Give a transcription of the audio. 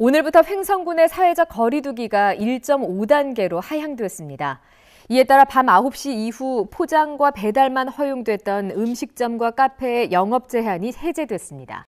오늘부터 횡성군의 사회적 거리두기가 1.5단계로 하향되었습니다. 이에 따라 밤 9시 이후 포장과 배달만 허용됐던 음식점과 카페의 영업 제한이 해제됐습니다.